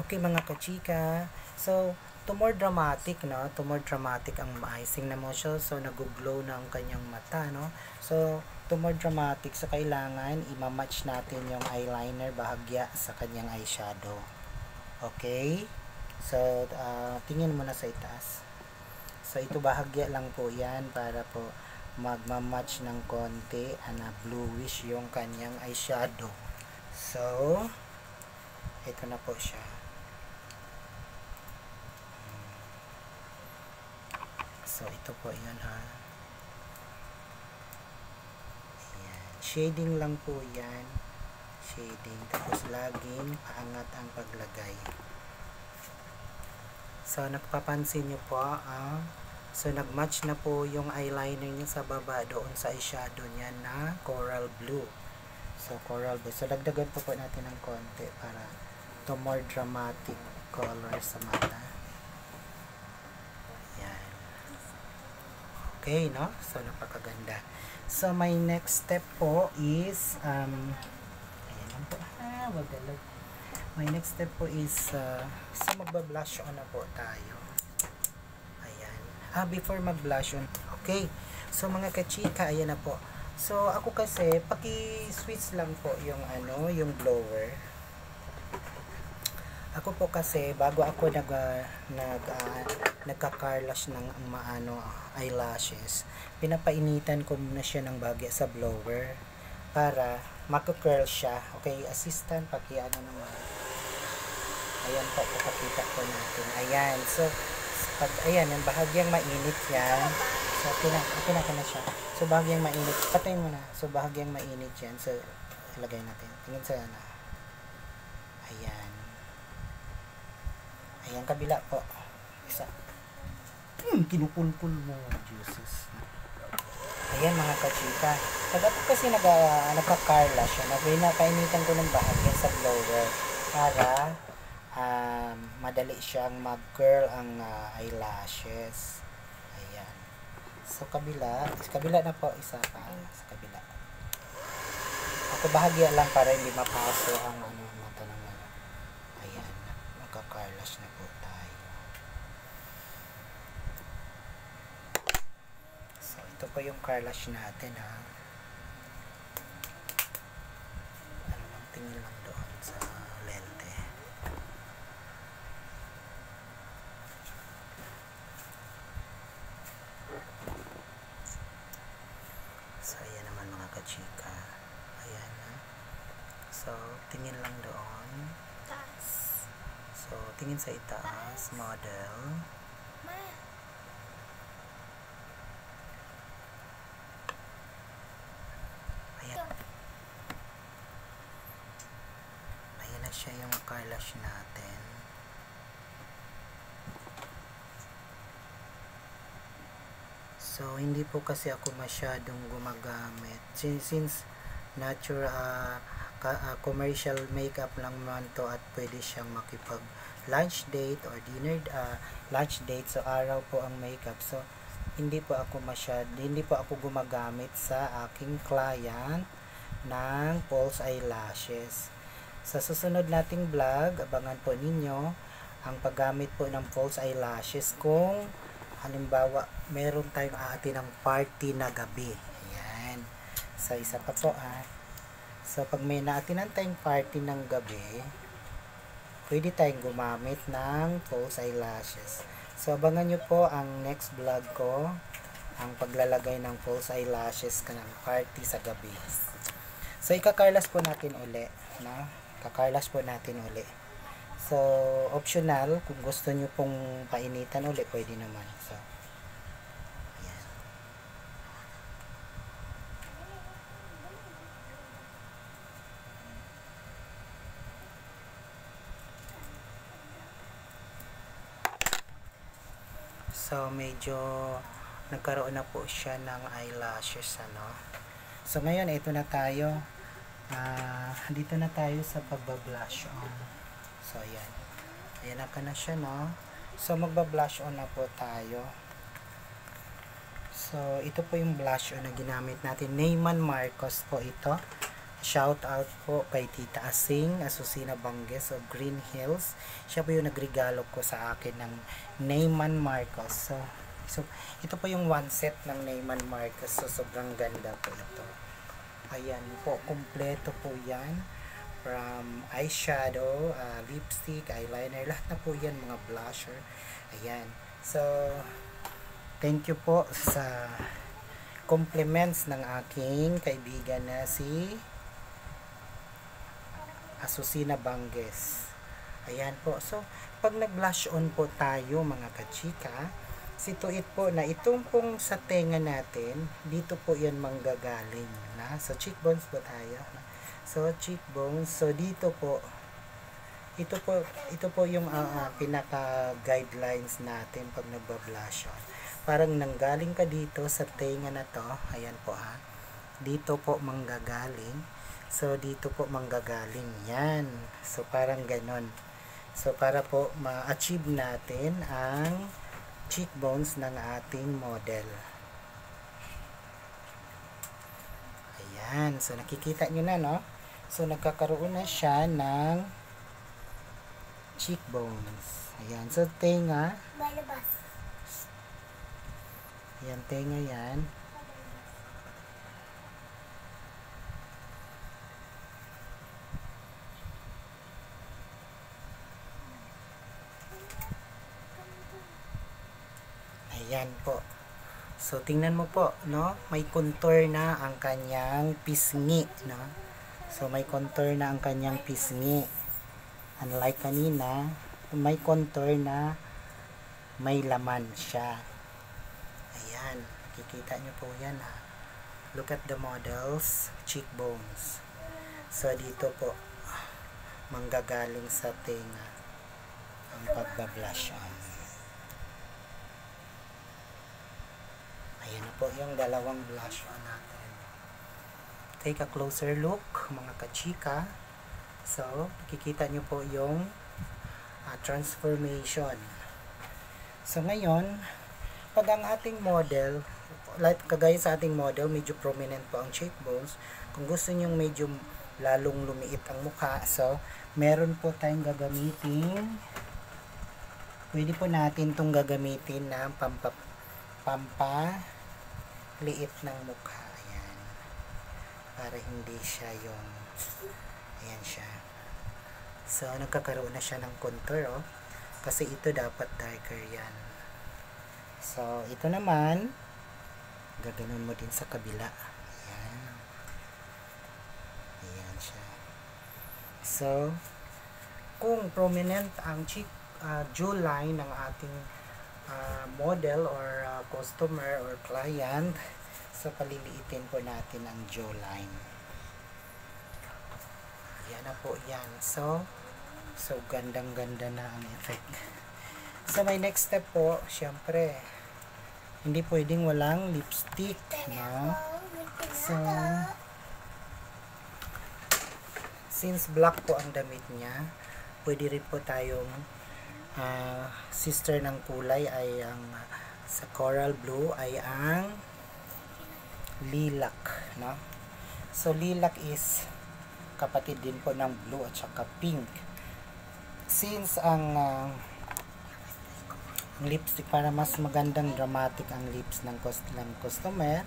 Okay mga kachika, so to more dramatic, no? To more dramatic ang icing na mo siya. So nag-glow na ang kanyang mata, no? So to more dramatic, so kailangan ima-match natin yung eyeliner bahagya sa kanyang eyeshadow. Okay? So uh, tingin mo na sa itaas. So ito bahagya lang po 'yan para po magma-match ng konti na bluish yung kanyang eyeshadow. So, ito na po siya. So, ito po yun ha. Ayan. Shading lang po yan. Shading. Tapos laging paangat ang paglagay. So, nagpapansin nyo po ang So, nagmatch na po yung eyeliner niya sa baba doon sa eyeshadow niya na coral blue. So, coral blue. So, dagdagan po po natin ng konti para to more dramatic color sa mata. Okay, no? So, napakaganda. So, my next step po is, um, ayan lang po. Ah, wag dalag. My next step po is, uh, so magba-blush on na po tayo. Ayan. Ah, before mag-blush on. Okay. So, mga kachika, ayan na po. So, ako kasi, paki-switch lang po yung ano, yung blower. Ako po kasi, bago ako nag, uh, nag, uh, nagka-carlash ng maano, eyelashes, pinapainitan ko muna siya ng bagya sa blower para maka-curl siya. Okay, assistant, paki ano naman. Ayan po, papakita ko natin. Ayan, so, pag, ayan, yung bahagyang mainit yan. So, na, okay na, siya. So, bahagyang mainit. Patayin mo na. So, bahagyang mainit yan. So, ilagay natin. Tingin sa na. Ayan. Ayan, kabila po. Isa. Hmm, kinupulpul mo. Jesus. Ayan, mga kachika. Pag ako kasi nag, uh, nagka-carla siya, napinapainitan ko ng bahagyan sa blower para um, madali siyang mag-curl ang uh, eyelashes. Ayan. So, kabila. Sa kabila na po, isa pa. Sa kabila. Ako bahagya lang para hindi mapaso ang ano, mata ng ano. Ayan. Magka-carlash na po tayo. So, ito po yung carlash natin, ha. Ano lang, tingin lang doon sa lente. So, ayan naman mga kachika. Ayan na. So, tingin lang doon. Taas. So, tingin sa itaas, model. Ayan. Ayan na siya yung carlash natin. So, hindi po kasi ako masyadong gumagamit. Since, since natural, uh, uh, commercial makeup lang naman to at pwede siyang makipag lunch date or dinner uh, lunch date. So araw po ang makeup. So hindi po ako masyad hindi po ako gumagamit sa aking client ng false eyelashes. Sa susunod nating vlog abangan po ninyo ang paggamit po ng false eyelashes kung halimbawa meron tayong aatin ng party na gabi. Ayan. So isa pa po ah So, pag may naatinan tayong party ng gabi, pwede tayong gumamit ng false eyelashes. So, abangan nyo po ang next vlog ko, ang paglalagay ng false eyelashes ng party sa gabi. So, ikakarlas po natin uli. No? Kakarlas po natin uli. So, optional, kung gusto nyo pong painitan uli, pwede naman. So, So, medyo nagkaroon na po siya ng eyelashes, ano. So, ngayon, ito na tayo. Ah, dito na tayo sa pagbablush on. So, ayan. Ayan na ka na siya, no. So, magbablush on na po tayo. So, ito po yung blush on na ginamit natin. Neyman Marcos po ito. Shout out po kay Tita Asing Asusina Banges of Green Hills. Siya po yung nagregalo ko sa akin ng Neyman Marcos. So, so ito po yung one set ng Neyman Marcos. So, sobrang ganda po ito. Ayan po, kumpleto po yan. From eyeshadow, uh, lipstick, eyeliner, lahat na po yan, mga blusher. Ayan. So, thank you po sa compliments ng aking kaibigan na si Asusina Banges. Ayan po. So, pag nag-blush on po tayo mga kachika, si Tuit po na itong pong sa tenga natin, dito po yan manggagaling. Na? So, cheekbones po tayo. So, cheekbones. So, dito po, ito po, ito po yung uh, uh, pinaka-guidelines natin pag nagba-blush on parang nanggaling ka dito sa tenga na to ayan po ha dito po manggagaling so dito po manggagaling yan. So parang ganon. So para po ma-achieve natin ang cheekbones ng ating model. Ayan. So nakikita nyo na no? So nagkakaroon na siya ng cheekbones. Ayan. So tenga. Balabas. Yan, tenga yan. Ayan po. So, tingnan mo po, no? May contour na ang kanyang pisngi, no? So, may contour na ang kanyang pisngi. Unlike kanina, may contour na may laman siya. Ayan, kikita nyo po yan ha. Look at the models, cheekbones. So, dito po, manggagaling sa tenga ang pagbablush on. Ayan na po yung dalawang blush on natin. Take a closer look, mga kachika. So, kikita nyo po yung uh, transformation. So, ngayon, pag ang ating model, like kagaya sa ating model, medyo prominent po ang cheekbones. Kung gusto niyo medyo lalong lumiit ang mukha, so, meron po tayong gagamitin. Pwede po natin itong gagamitin na pampa, pampa liit ng mukha. Ayan. Para hindi siya yung ayan siya. So, nagkakaroon na siya ng contour, oh. Kasi ito dapat darker yan. So, ito naman, gaganon mo din sa kabila. Ayan. Ayan siya. So, kung prominent ang cheek uh, jawline ng ating uh, model or uh, customer or client, so paliliitin po natin ang jawline. Yan na po yan. So, so gandang-ganda na ang effect. So, my next step po, syempre, hindi pwedeng walang lipstick, no? So, since black po ang damit niya, pwede rin po tayong uh, sister ng kulay ay ang sa coral blue ay ang lilac, no? So, lilac is kapatid din po ng blue at saka pink. Since ang uh, lipstick para mas magandang dramatic ang lips ng, ng customer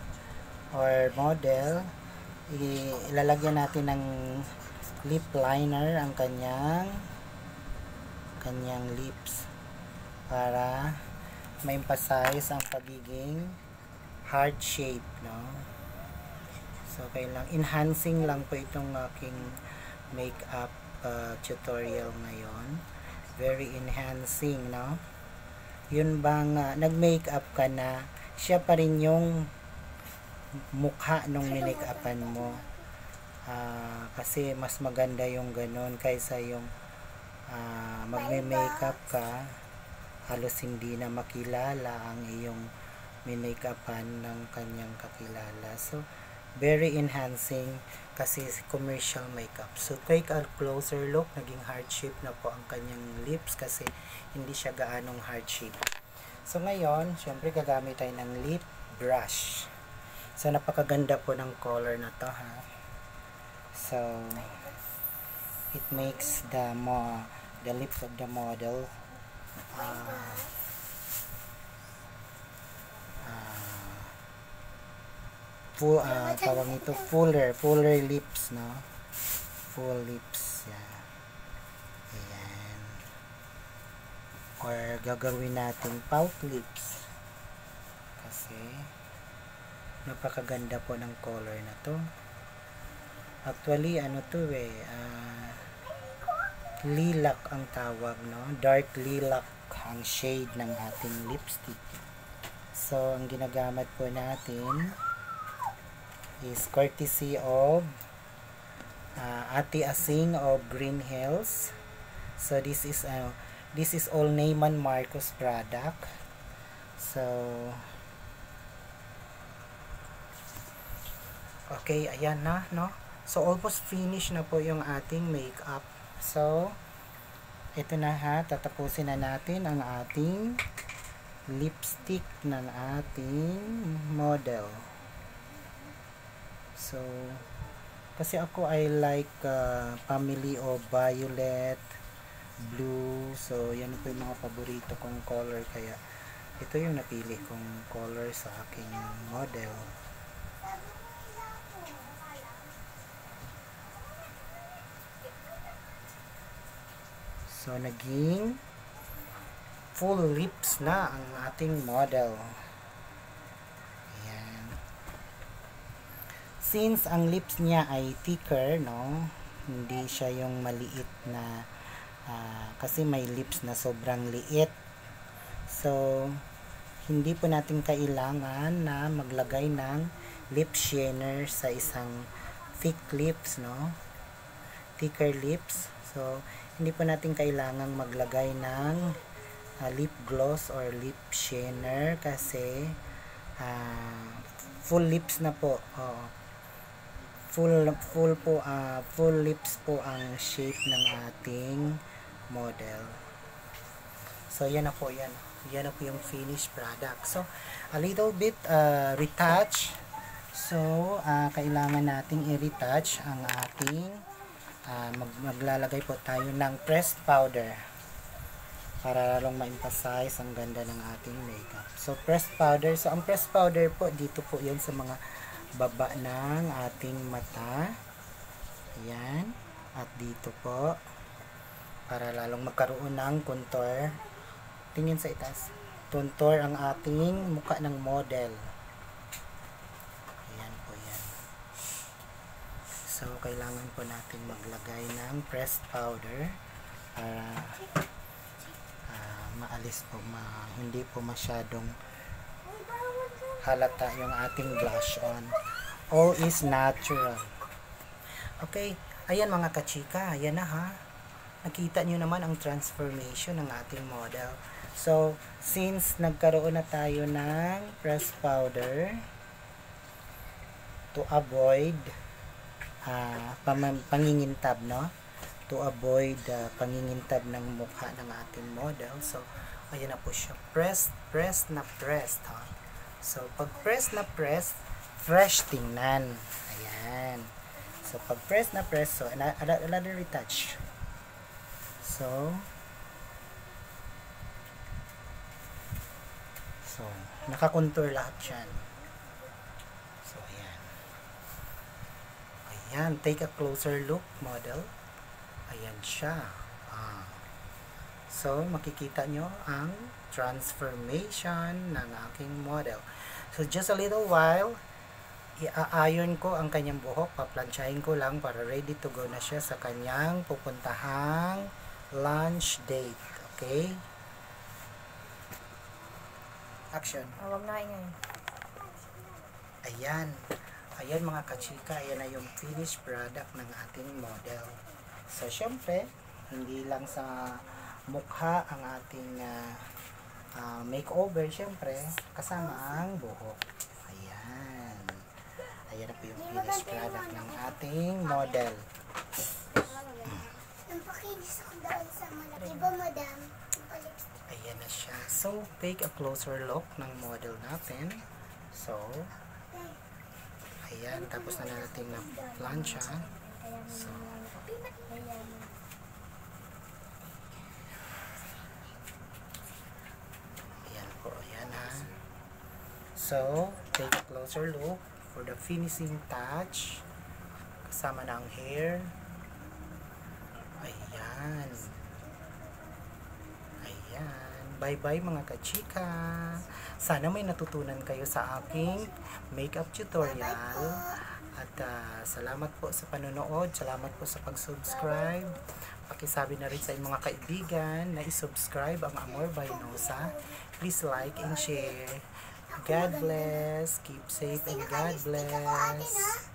or model ilalagyan natin ng lip liner ang kanyang kanyang lips para ma-emphasize ang pagiging heart shape no? So kailang enhancing lang po itong aking makeup uh, tutorial ngayon. Very enhancing no? Yun bang uh, nag-makeup ka na, siya pa rin yung mukha nung minake-upan mo. Uh, kasi mas maganda yung ganun kaysa yung uh, magme-makeup ka, halos hindi na makilala ang iyong minake-upan ng kanyang kakilala. So, very enhancing kasi commercial makeup. So, take a closer look. Naging heart shape na po ang kanyang lips kasi hindi siya gaanong heart shape. So, ngayon, syempre gagamit tayo ng lip brush. So, napakaganda po ng color na to ha. So, it makes the mo the lips of the model. Uh, uh, full uh, tawag nito fuller fuller lips no? Full lips yan ayan. Or gagawin natin pout lips. Kasi napakaganda po ng color na to. Actually ano to eh ah, lilac ang tawag no? Dark lilac ang shade ng ating lipstick. So ang ginagamit po natin is courtesy of uh, Ate Asing of Green Hills. So this is uh, this is all Neyman Marcos product. So okay ayan na no? So almost finish na po yung ating makeup So, ito na ha, tatapusin na natin ang ating lipstick ng ating model. So, kasi ako I like uh, family of violet, blue. So, yan po yung mga paborito kong color. Kaya, ito yung napili kong color sa aking model. So, naging full lips na ang ating model. Ayan. Since ang lips niya ay thicker, no? Hindi siya yung maliit na uh, kasi may lips na sobrang liit. So, hindi po natin kailangan na maglagay ng lip shiner sa isang thick lips, no? Thicker lips. So, hindi pa natin kailangang maglagay ng uh, lip gloss or lip shiner kasi uh, full lips na po oh. full full po uh, full lips po ang shape ng ating model. So yan na po yan. Yan na po yung finished product. So a little bit uh, retouch. So uh, kailangan nating i-retouch ang ating uh, mag maglalagay po tayo ng pressed powder para lalong ma-emphasize ang ganda ng ating makeup. So, pressed powder. So, ang pressed powder po, dito po yan sa mga baba ng ating mata. Yan. At dito po, para lalong magkaroon ng contour. Tingin sa itaas. Contour ang ating mukha ng model. So, kailangan po natin maglagay ng pressed powder para uh, maalis po, ma, hindi po masyadong halata yung ating blush on. All is natural. Okay, ayan mga kachika, ayan na ha. Nakita nyo naman ang transformation ng ating model. So, since nagkaroon na tayo ng pressed powder, to avoid uh, pangingintab no? To avoid uh, pangingintab ng mukha ng ating model. So ayan na po siya. Press press na press ha? So pag press na press fresh tingnan. Ayan. So pag press na press so another retouch. So so nakakontour lahat yan Ayan, take a closer look, model. Ayan siya. Ah. So, makikita nyo ang transformation ng aking model. So, just a little while, i-iron ko ang kanyang buhok. Paplansyahin ko lang para ready to go na siya sa kanyang pupuntahang lunch date. Okay? Action. Oh, wag na ingay. Ayan. Ayan mga kachika, ayan na yung finished product ng ating model. So, syempre, hindi lang sa mukha ang ating uh, uh, makeover, syempre, kasama ang buhok. Ayan. Ayan na po yung finished product ng ating model. Ayan na siya. So, take a closer look ng model natin. So, Ayan, tapos na natin na plancha. So, Ayan po, ayan ha. So, take a closer look for the finishing touch. Kasama na ang hair. Ayan. Ayan. Bye-bye mga kachika. Sana may natutunan kayo sa aking makeup tutorial. At ah, salamat po sa panonood. Salamat po sa pag-subscribe. Pakisabi na rin sa inyong mga kaibigan na i-subscribe ang Amor by Nosa. Please like and share. God bless. Keep safe and God bless.